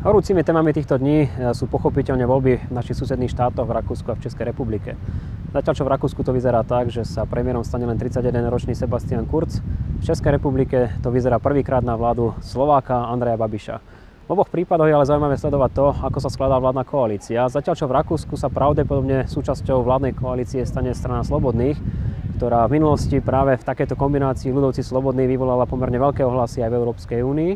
Horúcimi témami týchto dní e, sú pochopiteľne voľby v našich susedných štátoch v Rakúsku a v Českej republike. Zatiaľ čo v Rakúsku to vyzerá tak, že sa premiérom stane len 31-ročný Sebastian Kurz, v Českej republike to vyzerá prvýkrát na vládu Slováka Andreja Babiša. V oboch prípadoch je ale zaujímavé sledovať to, ako sa skladá vládna koalícia. Zatiaľ čo v Rakúsku sa pravdepodobne súčasťou vládnej koalície stane strana Slobodných, ktorá v minulosti práve v takejto kombinácii ľudovci Slobodní vyvolala pomerne veľké ohlasy aj v Európskej únii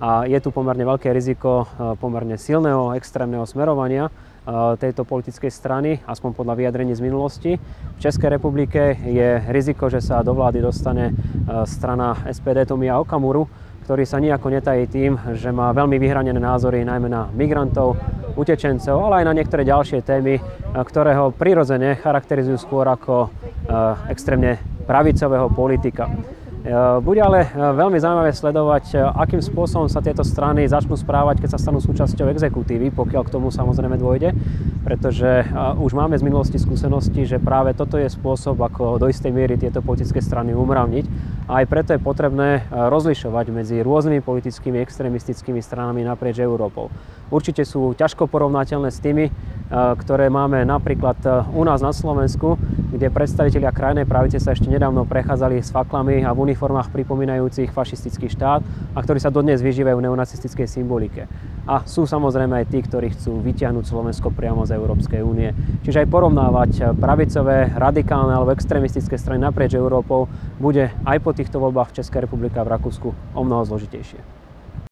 a je tu pomerne veľké riziko e, pomerne silného extrémneho smerovania e, tejto politickej strany, aspoň podľa vyjadrení z minulosti. V Českej republike je riziko, že sa do vlády dostane e, strana SPD Tomia Okamuru, ktorý sa nejako netají tým, že má veľmi vyhranené názory najmä na migrantov, utečencov, ale aj na niektoré ďalšie témy, ktoré ho prirodzene charakterizujú skôr ako extrémne pravicového politika. Eh, bude ale eh, veľmi zaujímavé sledovať, eh, akým spôsobom sa tieto strany začnú správať, keď sa stanú súčasťou exekutívy, pokiaľ k tomu samozrejme dôjde, pretože už máme z minulosti skúsenosti, že práve toto je spôsob, ako do istej miery tieto politické strany umravniť a aj preto je potrebné rozlišovať medzi rôznymi politickými extrémistickými stranami naprieč Európou. Určite sú ťažko porovnateľné s tými, ktoré máme napríklad u nás na Slovensku, kde predstavitelia krajnej pravice sa ešte nedávno prechádzali s faklami a v uniformách pripomínajúcich fašistický štát a ktorí sa dodnes vyžívajú v neonacistickej symbolike. A sú samozrejme aj tí, ktorí chcú vyťahnuť Slovensko priamo z Európskej únie. Čiže aj porovnávať pravicové, radikálne alebo extrémistické strany naprieč Európou bude aj po týchto voľbách v Českej republike a v Rakúsku o mnoho zložitejšie.